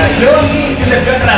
Ah, Johnny Concepción Ramos.